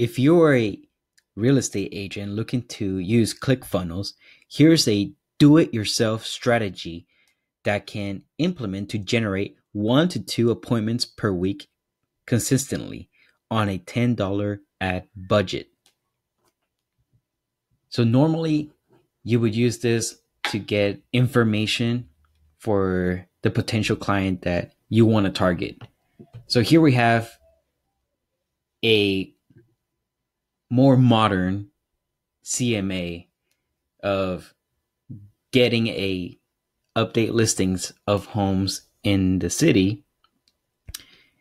if you're a real estate agent looking to use ClickFunnels, here's a do it yourself strategy that can implement to generate one to two appointments per week consistently on a $10 ad budget. So, normally you would use this to get information for the potential client that you want to target. So, here we have a more modern CMA of getting a update listings of homes in the city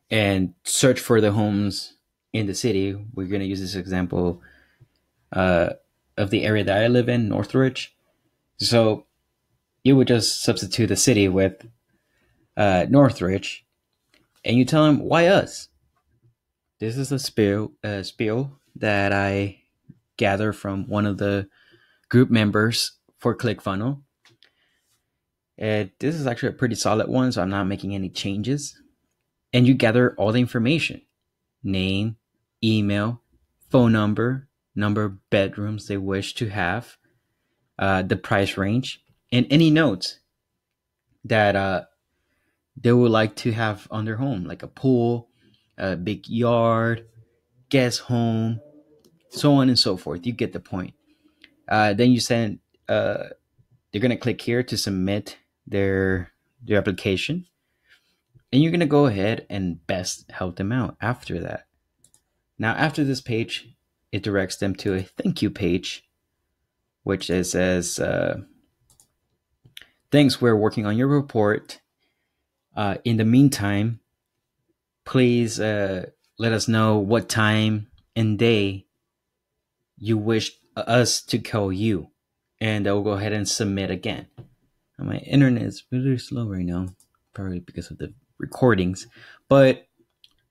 and search for the homes in the city. We're going to use this example uh, of the area that I live in, Northridge. So you would just substitute the city with uh, Northridge, and you tell them why us. This is a spiel, a spiel that I gather from one of the group members for ClickFunnel. And this is actually a pretty solid one, so I'm not making any changes. And you gather all the information name, email, phone number, number of bedrooms they wish to have, uh, the price range, and any notes that uh, they would like to have on their home, like a pool, a big yard, guest home, so on and so forth. You get the point. Uh, then you send. Uh, they're gonna click here to submit their their application, and you're gonna go ahead and best help them out after that. Now, after this page, it directs them to a thank you page, which says, uh, "Thanks, we're working on your report. Uh, in the meantime, please uh, let us know what time and day you wish us to call you, and I will go ahead and submit again." My internet is really slow right now, probably because of the recordings, but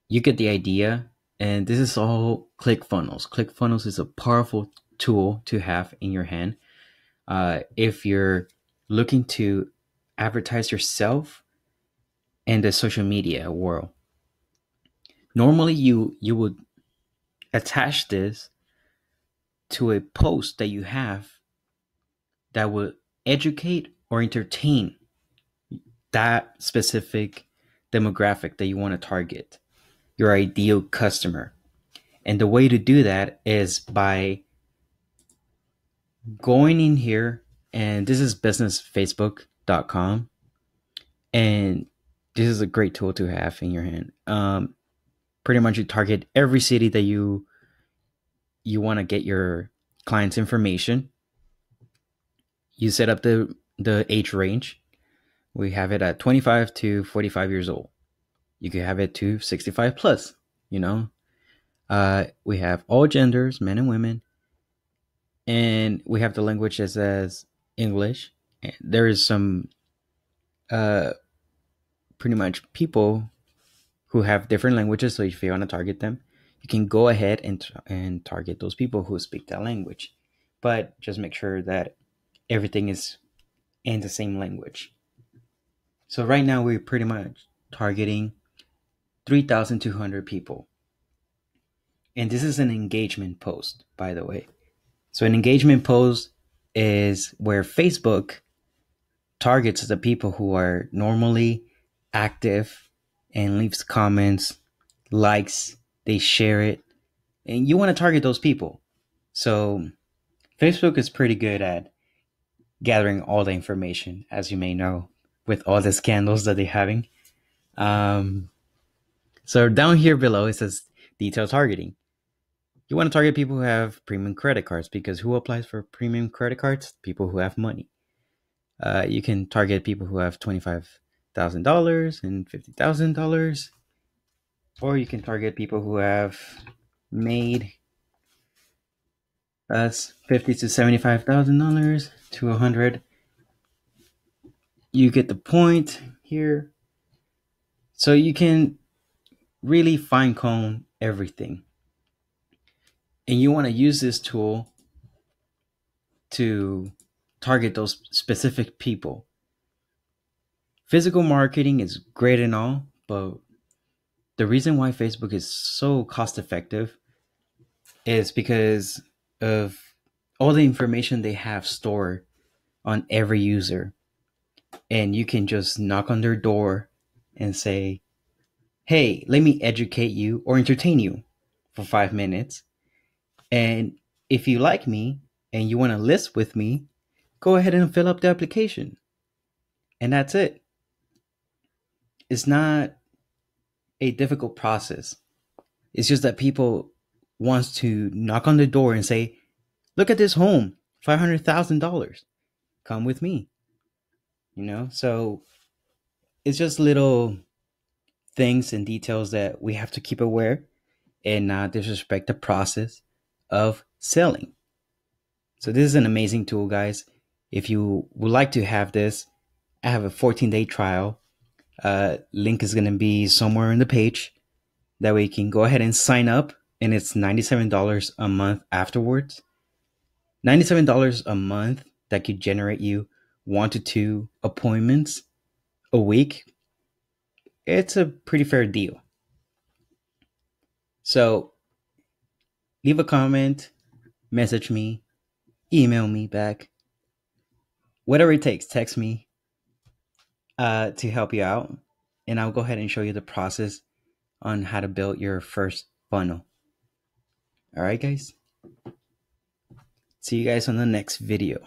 you get the idea and this is all ClickFunnels. ClickFunnels is a powerful tool to have in your hand. Uh, if you're looking to advertise yourself in the social media world, normally you you would attach this to a post that you have that will educate or entertain that specific demographic that you want to target your ideal customer. And the way to do that is by going in here, and this is businessfacebook.com. And this is a great tool to have in your hand. Um, pretty much you target every city that you you want to get your clients information. You set up the the age range. We have it at 25 to 45 years old you could have it to 65 plus you know uh, we have all genders men and women and we have the language that says english there is some uh pretty much people who have different languages so if you want to target them you can go ahead and and target those people who speak that language but just make sure that everything is in the same language so right now we're pretty much targeting 3,200 people. And this is an engagement post, by the way. So, an engagement post is where Facebook targets the people who are normally active and leaves comments, likes, they share it, and you want to target those people. So, Facebook is pretty good at gathering all the information, as you may know, with all the scandals that they're having. Um, so down here below, it says detail targeting. You want to target people who have premium credit cards because who applies for premium credit cards? People who have money. Uh, you can target people who have $25,000 and $50,000. Or you can target people who have made us fifty to seventy-five thousand dollars to a hundred. You get the point here. So you can really fine comb everything. And you want to use this tool to target those specific people. Physical marketing is great and all, but the reason why Facebook is so cost effective is because of all the information they have stored on every user. And you can just knock on their door and say, Hey, let me educate you or entertain you for five minutes. And if you like me and you want to list with me, go ahead and fill up the application. And that's it. It's not a difficult process. It's just that people wants to knock on the door and say, "Look at this home, five hundred thousand dollars. Come with me." You know, so it's just little things and details that we have to keep aware and not disrespect the process of selling. So this is an amazing tool, guys. If you would like to have this, I have a 14 day trial. Uh, link is going to be somewhere in the page. That way you can go ahead and sign up and it's $97 a month afterwards. $97 a month that could generate you one to two appointments a week. It's a pretty fair deal. So leave a comment, message me, email me back, whatever it takes, text me uh, to help you out. And I'll go ahead and show you the process on how to build your first funnel. All right, guys. See you guys on the next video.